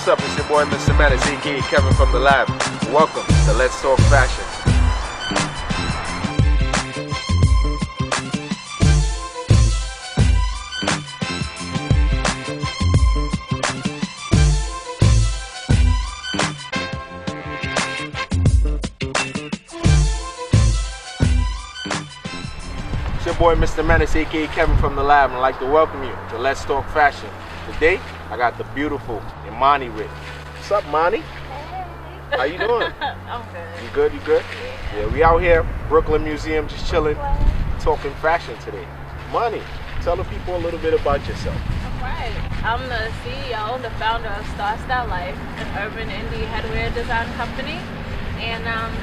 what's up? It's your boy Mista Menace, aka Kevin from the lab. Welcome to Let's Talk Fashion. It's your boy Mista Menace, aka Kevin from the lab, and I'd like to welcome you to Let's Talk Fashion. Today, I got the beautiful Imani with. What's up, Imani? How you doing? I'm good. You good? You good? Yeah, we out here, Brooklyn Museum, just chilling, talking fashion today. Money. Tell the people a little bit about yourself. Alright. I'm the CEO, the founder of Starr Style Life, an urban indie headwear design company. And um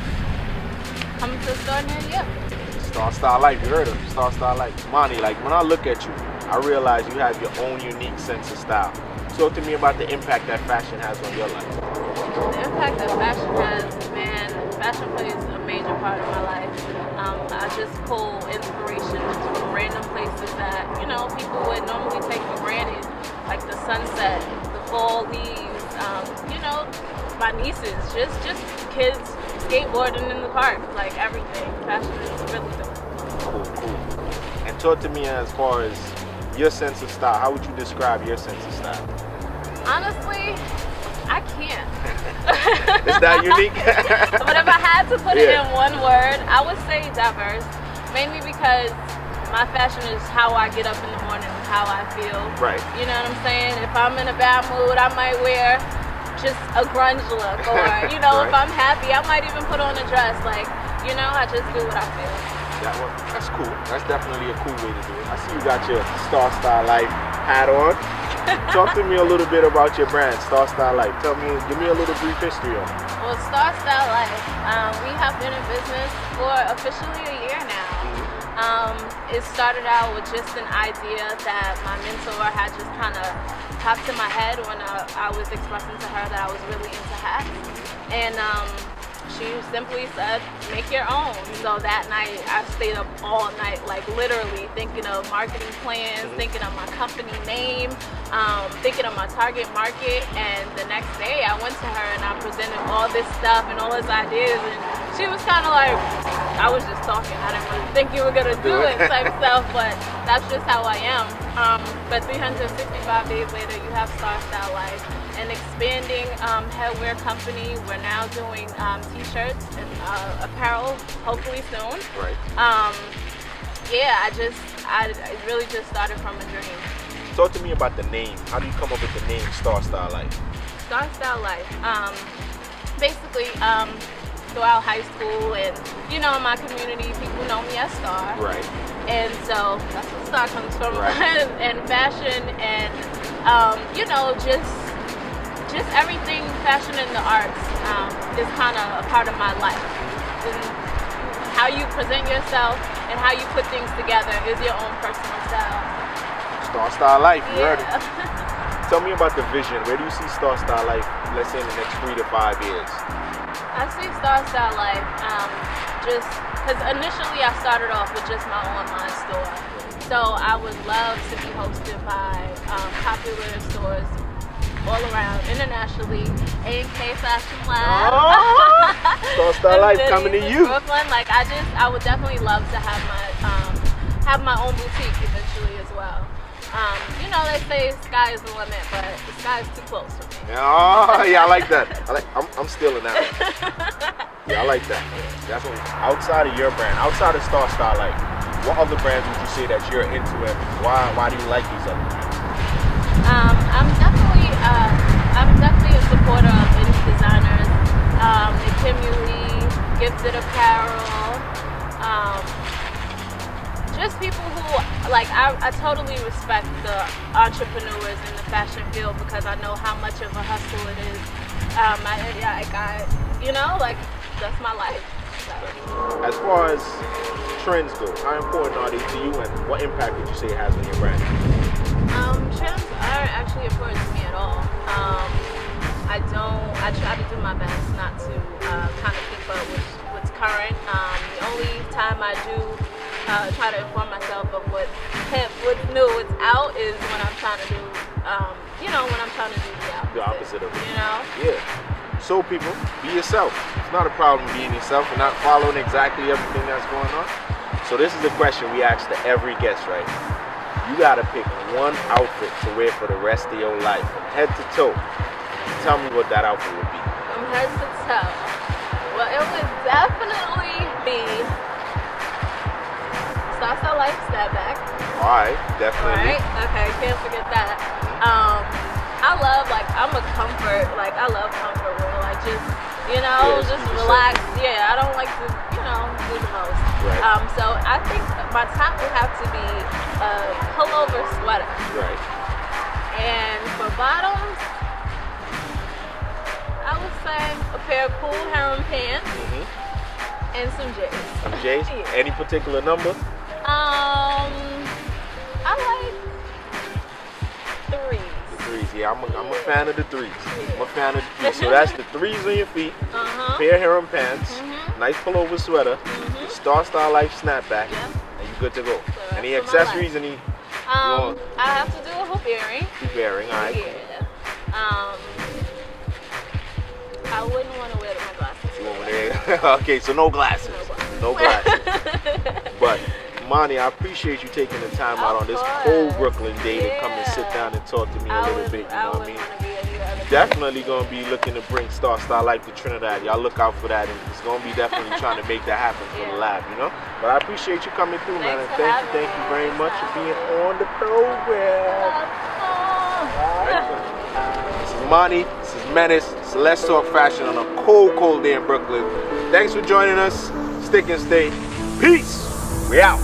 coming to a store near you. Starr Style Life, you heard of Starr Style Life. Money, like when I look at you, I realize you have your own unique sense of style. Talk to me about the impact that fashion has on your life. The impact that fashion has, man, fashion plays a major part of my life. Um, I just pull inspiration from random places that, you know, people would normally take for granted. Like the sunset, the fall leaves, um, you know, my nieces, just just kids skateboarding in the park, like everything. Fashion is really dope. Cool, cool. And talk to me as far as your sense of style. How would you describe your sense of style? Honestly, I can't. Is that unique? but if I had to put it in one word, I would say diverse. Mainly because my fashion is how I get up in the morning, how I feel. right. You know what I'm saying? If I'm in a bad mood, I might wear just a grunge look. Or, you know, if I'm happy, I might even put on a dress. Like, you know, I just do what I feel. That one, that's cool. That's definitely a cool way to do it. I see you got your Starr Style Life hat on. Talk to me a little bit about your brand, Starr Style Life. Tell me, give me a little brief history on it. Well, Starr Style Life, um, we have been in business for officially a year now. Um, it started out with just an idea that my mentor had just kind of popped in my head when I, I was expressing to her that I was really into hats. And um, she simply said, make your own. So that night I stayed up all night, like literally thinking of marketing plans, thinking of my company name, um, thinking of my target market. And the next day I went to her and I presented all this stuff and all these ideas. And she was kind of like, I was just talking. I didn't really think you were gonna do Do it. it type stuff, but that's just how I am. Um, but 365 days later, you have Starr Style Life, an expanding um, headwear company. We're now doing um, t-shirts and uh, apparel, hopefully soon. Right. Um, yeah, I just, I, I really just started from a dream. Talk to me about the name. How do you come up with the name Starr Style Life? Starr Style Life. Um, basically, um, throughout high school and you know in my community, people know me as Star. Right. and so that's where star comes from Right. and fashion and um, you know just just everything fashion and the arts um, is kind of a part of my life and how you present yourself and how you put things together is your own personal style Starr Style Life. You heard it. Tell me about the vision. Where do you see Starr Style Life, let's say in the next three to five years? I see Starr Style Life um, just because initially I started off with just my online store. So I would love to be hosted by um, popular stores all around internationally. A&K Fashion Lab. Oh! Star Life coming to you. Brooklyn. Like I just, I would definitely love to have my um, have my own boutique eventually as well. Um, you know, they say sky is the limit, but the sky is too close for me. Oh, yeah, I like that. I like. I'm, I'm stealing that. Yeah, I like that. That's what, outside of your brand, outside of Star Life, what other brands would you say that you're into and why? Why do you like these other brands? Um, I'm definitely, uh, I'm definitely a supporter of indie designers, um, the Kim Lee, Gifted Apparel, um, just people who, like, I, I totally respect the entrepreneurs in the fashion field because I know how much of a hustle it is. Um, I, I, I, you know, like, that's my life. So. As far as trends go, how important are they to you and what impact would you say it has on your brand? Um, trends aren't actually important to me at all. Um, I don't. I try to do my best not to uh, kind of keep up with what's current. Um, the only time I do uh, try to inform myself of what's hip, what's new, what's out is when I'm trying to do um, you know, when I'm trying to do the opposite. The opposite of it. You know? Yeah. So people, be yourself. It's not a problem being yourself and not following exactly everything that's going on. So this is the question we ask to every guest, right? You gotta pick one outfit to wear for the rest of your life, from head to toe. Tell me what that outfit would be. From head to toe. Well, it would definitely be Salsa Life Snapback. All right, definitely. Right? Okay, can't forget that. Um, I love like I'm a comfort, like I love comfort wear, like just you know, just relax. Yeah, I don't like to, you know, do the most. Right. Um, so I think my top would have to be a pullover sweater, Right. and for bottoms, I would say a pair of cool harem pants Mm-hmm. and some J's. Some J's. Yeah. Any particular number? Um, I like threes. The threes. Yeah, I'm a, I'm a fan of the threes. I'm a fan of the threes. So that's the threes on your feet. Uh huh. pair of harem pants, Mhm. nice pullover sweater, Mhm. Star Star Life snapback, Yep. and you're good to go. that's Any accessories? Any Um, I have to do a hoop earring. hoop earring? All right. Yeah. Um, I wouldn't want to wear my glasses. You want me to- okay, so no glasses. No glasses. But Monty, I appreciate you taking the time out on this cold Brooklyn day to come and sit down and talk to me a little would, bit. You I know what I mean? want to be any other. Definitely gonna be looking to bring Star Star Life to Trinidad. Y'all look out for that, and it's gonna be definitely trying to make that happen for the Yeah. lab, you know. But I appreciate you coming through, man, and thank you, thank you very much for being on the program. This is Monty, this is Menace, this is Let's Talk Fashion on a cold, cold day in Brooklyn. Thanks for joining us. Stick and stay. Peace. We out.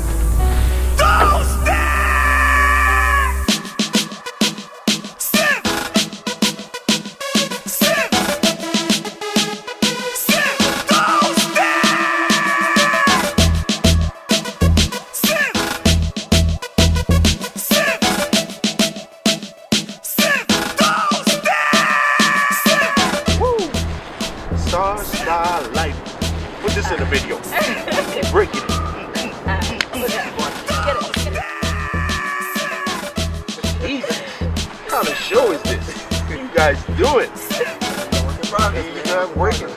Star Star Life. Put this in the video. Of show is this? What you guys doing? Not working.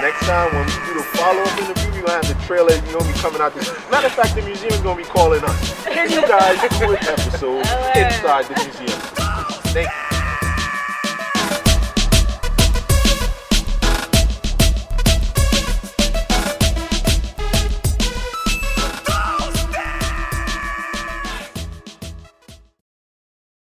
Next time when we do the follow-up interview, we're gonna have the trailer, you know, be coming out this. Matter of fact, the museum is gonna be calling us. Can you guys do an episode inside the museum? Thank you.